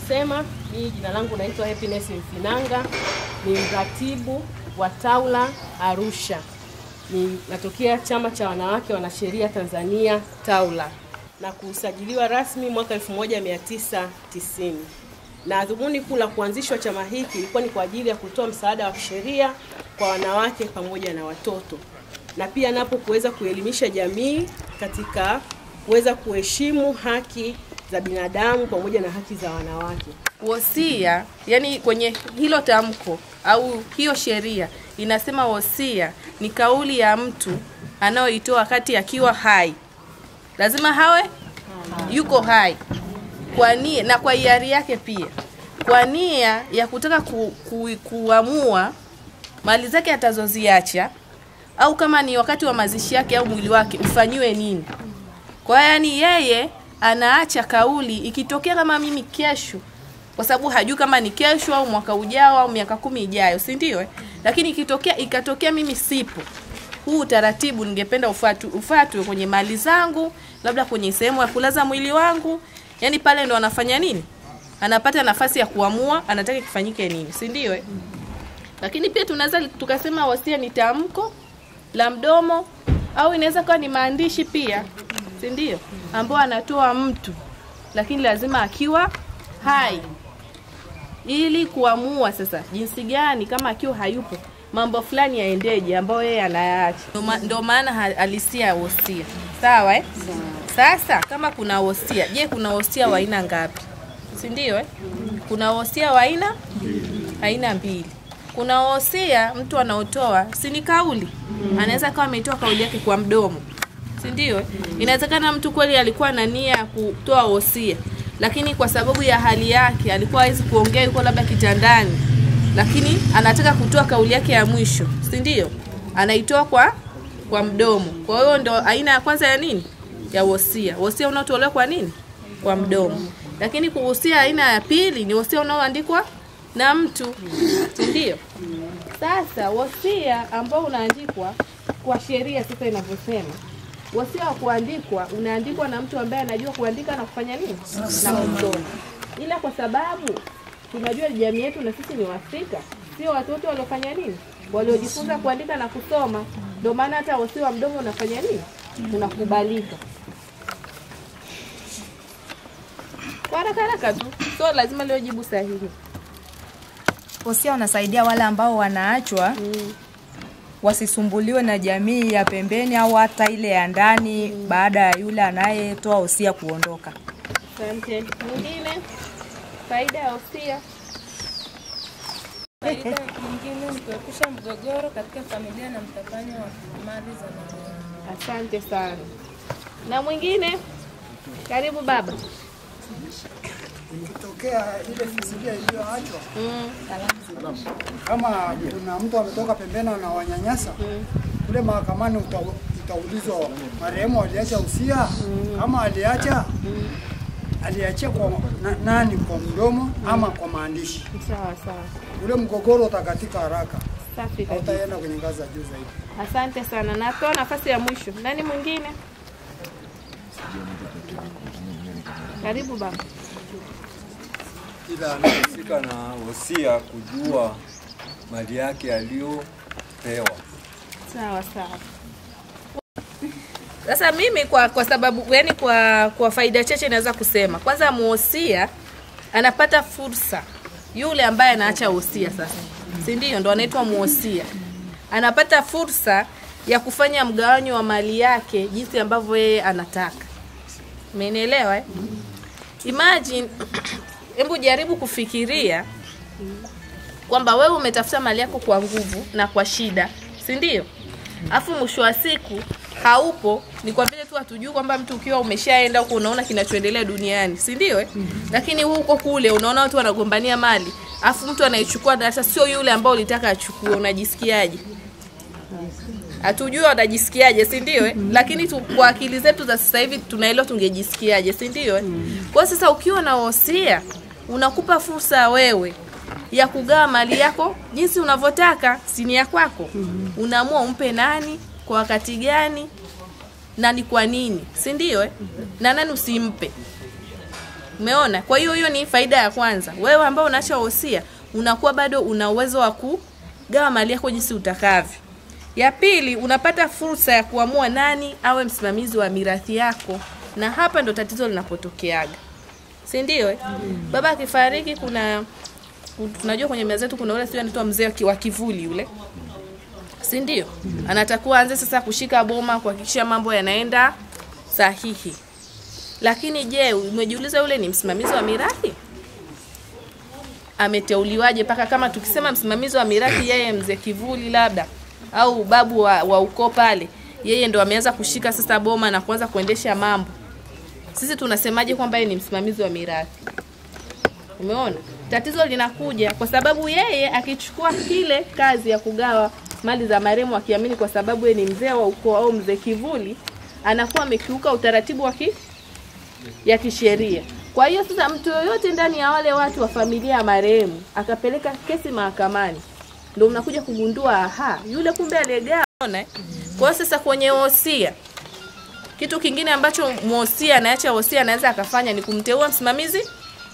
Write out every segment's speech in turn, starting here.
alivyosema, mimi jina langu naitwa Happiness Mfinanga, ni mratibu wa Taula Arusha. Ni natokea chama cha wanawake wanasheria Tanzania Taula na kusajiliwa rasmi mwaka 1990 na dhumuni kuu la kuanzishwa chama hiki ilikuwa ni kwa ajili ya kutoa msaada wa kisheria kwa wanawake pamoja na watoto, na pia napo kuweza kuelimisha jamii katika kuweza kuheshimu haki za binadamu pamoja na haki za wanawake. Wosia, yani kwenye hilo tamko au hiyo sheria inasema wosia ni kauli ya mtu anayoitoa wakati akiwa hai, lazima hawe yuko hai kwa nia na kwa hiari yake pia, kwa nia ya kutaka ku, ku, kuamua mali zake atazoziacha au kama ni wakati wa mazishi yake au mwili wake ufanyiwe nini. Kwa yani yeye anaacha kauli ikitokea kama mimi kesho, kwa sababu hajui kama ni kesho au mwaka ujao au miaka kumi ijayo, si ndio? eh? Lakini ikitokea ikatokea mimi sipo, huu utaratibu ningependa ufatwe ufuatwe kwenye mali zangu, labda kwenye sehemu ya kulaza mwili wangu. Yani pale ndo anafanya nini, anapata nafasi ya kuamua anataka kifanyike nini, si ndio? eh? Lakini pia tunaweza tukasema wasia ni tamko la mdomo au inaweza kuwa ni maandishi pia, si ndio, ambao anatoa mtu, lakini lazima akiwa hai, ili kuamua sasa jinsi gani kama akiwa hayupo mambo fulani yaendeje, ambayo yeye anayaacha. Ndio maana alisia wosia, sawa eh? Sasa kama kuna wosia, je, kuna wosia wa aina ngapi? Si ndio eh? Kuna wosia wa aina aina mbili. Kuna wosia mtu anaotoa si ni kauli, anaweza kawa ametoa kauli yake kwa mdomo, si ndio? Inawezekana mtu kweli alikuwa na nia ya kutoa wosia, lakini kwa sababu ya hali yake alikuwa hawezi kuongea, yuko labda kitandani, lakini anataka kutoa kauli yake ya mwisho, si ndio? Anaitoa kwa kwa mdomo. Kwa hiyo ndo aina ya kwanza ya nini? Ya wosia. Wosia unaotolewa kwa nini? Kwa mdomo. Lakini kuhusia aina ya pili ni wosia unaoandikwa na mtu, si ndio? Sasa wosia ambao unaandikwa kwa sheria sasa inavyosema, wosia wa kuandikwa unaandikwa na mtu ambaye anajua kuandika na kufanya nini? Na kusoma, ila kwa sababu tunajua jamii yetu na sisi ni Waafrika, sio watu wote waliofanya nini, waliojifunza kuandika na kusoma. Ndio maana hata wasio wa mdomo unafanya nini, unakubalika. Kwa haraka haraka tu, so lazima liojibu sahihi. Wosia unasaidia wale ambao wanaachwa wasisumbuliwe na jamii ya pembeni au hata ile ya ndani baada ya yule anayetoa usia kuondoka. Asante. Mwingine, faida ya usia Faida nyingine ni kuepusha mgogoro katika familia na mtafanyo wa mali za mama. Asante sana. Na mwingine, karibu baba. Ikitokea ile fizilia iliyoachwa kama kuna mtu ametoka pembeni na wanyanyasa kule mahakamani, uta- utaulizwa marehemu aliacha usia, kama aliacha aliachia kwa na, nani, kwa mdomo ama kwa maandishi. Sawa sawa. Ule mgogoro utakatika haraka, utaenda kwenye ngazi za juu zaidi. Asante sana. Napewa nafasi ya mwisho. Nani mwingine? Karibu baba. Kila anayehusika na wosia kujua mali yake aliyopewa. Sawa sawa. Sasa mimi kwa kwa sababu yani kwa kwa faida chache naweza kusema kwanza, muhosia anapata fursa, yule ambaye anaacha wosia sasa, si ndio? Ndo anaitwa muhosia, anapata fursa ya kufanya mgawanyo wa mali yake jinsi ambavyo yeye anataka. Umenielewa eh? Imagine, hebu jaribu kufikiria kwamba wewe umetafuta mali yako kwa nguvu na kwa shida, si ndio? alafu mwisho wa siku haupo, ni kwa vile tu hatujui kwamba mtu ukiwa umeshaenda huko unaona kinachoendelea duniani, si ndio? eh? Lakini huko kule unaona watu wanagombania mali, afu mtu anaichukua darasa hata sio yule ambao ulitaka achukue, unajisikiaje? Hatujui wanajisikiaje, si ndio? eh? Lakini tu, kwa akili zetu za sasa hivi tunaelewa tungejisikiaje, si ndio? eh? Kwa sasa ukiwa na wosia unakupa fursa wewe ya kugawa mali yako jinsi unavyotaka, sini ya kwako. Unaamua umpe nani, kwa wakati gani na ni kwa nini, si ndio? Eh? Na nani usimpe. Umeona? Kwa hiyo hiyo ni faida ya kwanza. Wewe ambao unaacha wosia, unakuwa bado una uwezo wa kugawa mali yako jinsi utakavyo. Ya pili, unapata fursa ya kuamua nani awe msimamizi wa mirathi yako, na hapa ndo tatizo linapotokeaga, si ndio? Eh? Baba akifariki, kuna tunajua kwenye meza zetu kuna ule sio anaitwa mzee wa kivuli yule, si ndio? Mm. Anatakuwa anze sasa kushika boma, kuhakikisha mambo yanaenda sahihi. Lakini je, umejiuliza yule ni msimamizi wa mirathi? Ameteuliwaje? Mpaka kama tukisema msimamizi wa mirathi, yeye mzee kivuli labda au babu wa, wa ukoo pale, yeye ndo ameanza kushika sasa boma na kuanza kuendesha mambo. Sisi tunasemaje kwamba yeye ni msimamizi wa mirathi? Umeona, tatizo linakuja kwa sababu yeye akichukua kile kazi ya kugawa mali za marehemu, akiamini kwa sababu yeye ni mzee wa ukoo au mzee kivuli, anakuwa amekiuka utaratibu wa ki, ya kisheria. Kwa hiyo sasa, mtu yoyote ndani ya wale watu wa familia ya marehemu akapeleka kesi mahakamani, ndio mnakuja kugundua aha, yule kumbe aliyegawa. Unaona, eh? Kwa sasa kwenye wosia kitu kingine ambacho mwosia anaacha wosia anaweza akafanya ni kumteua msimamizi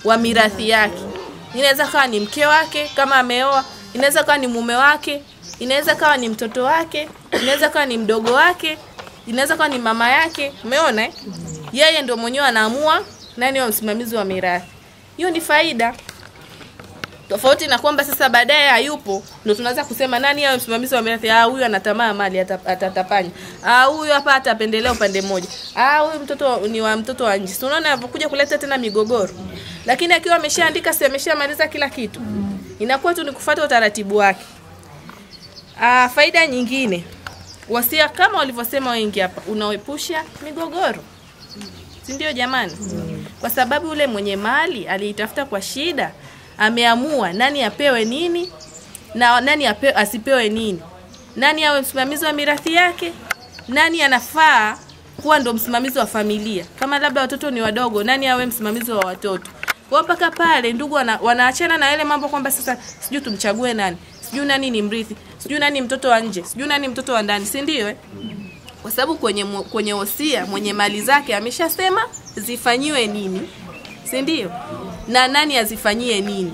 wa mirathi yake. Inaweza kawa ni mke wake kama ameoa, inaweza kawa ni mume wake, inaweza kawa ni mtoto wake, inaweza kawa ni mdogo wake, inaweza kawa ni mama yake. Umeona eh? Yeye ndio mwenyewe anaamua nani wa msimamizi wa mirathi. Hiyo ni faida tofauti na kwamba sasa baadaye hayupo, ndo tunaweza kusema nani awe msimamizi wa mirathi. Ah, huyu anatamaa mali ata- atatapanya. Ah, huyu hapa atapendelea upande mmoja. Ah, huyu mtoto ni wa mtoto wa nje. Unaona anapokuja kuleta tena migogoro. Lakini akiwa ameshaandika, si ameshamaliza kila kitu, inakuwa tu ni kufuata utaratibu wake. Ah, faida nyingine, wasia kama walivyosema wengi hapa, unaepusha migogoro, si ndio jamani? Kwa sababu yule mwenye mali aliitafuta kwa shida, ameamua nani apewe nini na nani ape, asipewe nini, nani awe msimamizi wa mirathi yake, nani anafaa kuwa ndo msimamizi wa familia. Kama labda watoto ni wadogo, nani awe msimamizi wa watoto. Kwa mpaka pale ndugu wana, wanaachana na yale mambo kwamba sasa sijui tumchague nani, sijui nani ni mrithi, sijui nani mtoto wa nje, sijui nani mtoto wa ndani, si ndio? Eh? Kwa sababu kwenye kwenye wosia mwenye mali zake ameshasema zifanyiwe nini, si ndio? Na nani azifanyie nini.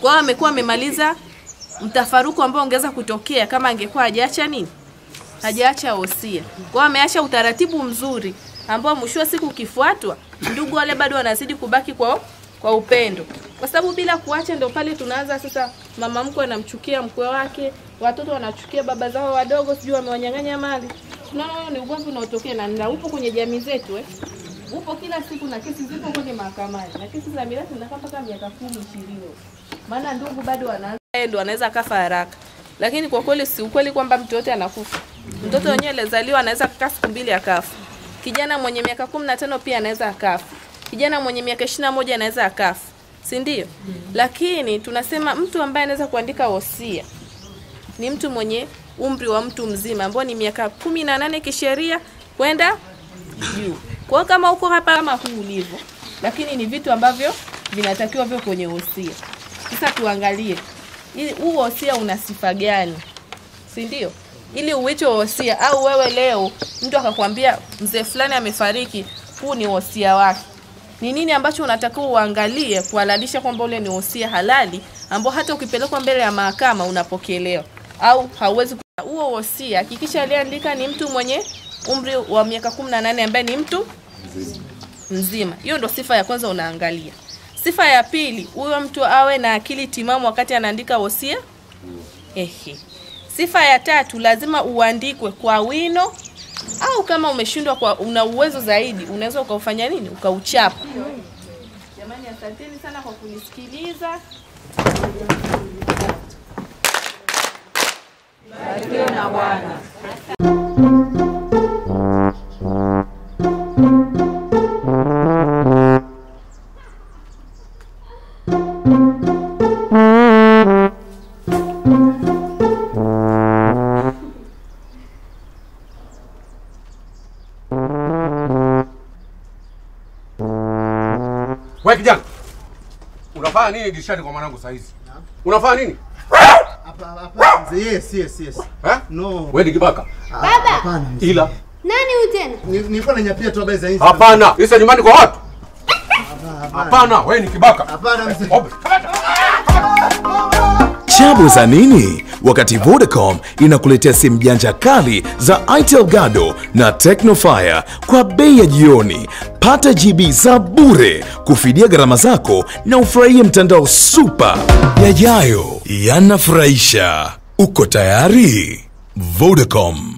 Kwa hiyo amekuwa amemaliza mtafaruku ambao ungeweza kutokea kama angekuwa hajaacha nini, hajaacha wosia. Kwa hiyo ameacha utaratibu mzuri ambao mwisho wa siku ukifuatwa, ndugu wale bado wanazidi kubaki kwa kwa upendo, kwa sababu bila kuacha, ndio pale tunaanza sasa, mama mkwe anamchukia mkwe wake, watoto wanachukia baba zao wadogo, sijui wamewanyang'anya mali. Tunaona ni ugomvi unaotokea na, na upo kwenye jamii zetu eh. Upo kila siku na kesi zipo kwenye mahakamani na kesi za mirathi zinakaa mpaka miaka kumi ishirini, maana ndugu bado wanaanza ndo anaweza kafa haraka, lakini kwa kweli si ukweli kwamba mtu yote anakufa. Mtoto wenyewe alizaliwa anaweza kukaa siku mbili akafa. Kijana mwenye miaka kumi na tano pia anaweza akafa. Kijana mwenye miaka ishirini na moja anaweza akafa, si ndio? Lakini tunasema mtu ambaye anaweza kuandika wosia ni mtu mwenye umri wa mtu mzima ambao ni miaka kumi na nane kisheria kwenda juu. Kwa kama uko hapa kama huu ulivyo, lakini ni vitu ambavyo vinatakiwa vyo kwenye wosia. Sasa tuangalie huu wosia una sifa gani, si ndio? Ili uwicho wosia au wewe leo mtu akakwambia mzee fulani amefariki, huu ni wosia wake. Ni nini ambacho unatakiwa uangalie kuhalalisha kwamba ule ni wosia halali ambao hata ukipelekwa mbele ya mahakama unapokelewa au hauwezi huo wosia. Hakikisha aliyeandika ni mtu mwenye umri wa miaka 18 ambaye ni mtu mzima. Hiyo ndo sifa ya kwanza unaangalia. Sifa ya pili, huyo mtu awe na akili timamu wakati anaandika wosia. Ehe. Sifa ya tatu, lazima uandikwe kwa wino au kama umeshindwa kwa una uwezo zaidi, unaweza ukaufanya nini? Ukauchapa. Jamani, asanteni sana kwa kunisikiliza. Wewe kijana. Unafanya nini dirishani kwa mwanangu saa hizi? Unafanya nini? Hapa hapa yes yes yes. Eh? No. Wewe ni kibaka. Hapana. Ila Nani huyu tena? Ni- Nilikuwa nanyapia tu habari za hizi. hapana, isa nyumbani kwa watu. Hapana, wewe ni kibaka. Hapana mzee. Chabu za nini? Wakati Vodacom inakuletea simu janja kali za Itel Gado na Tecnofire kwa bei ya jioni. Pata GB za bure kufidia gharama zako na ufurahie mtandao super. Yajayo yanafurahisha. Uko tayari? Vodacom.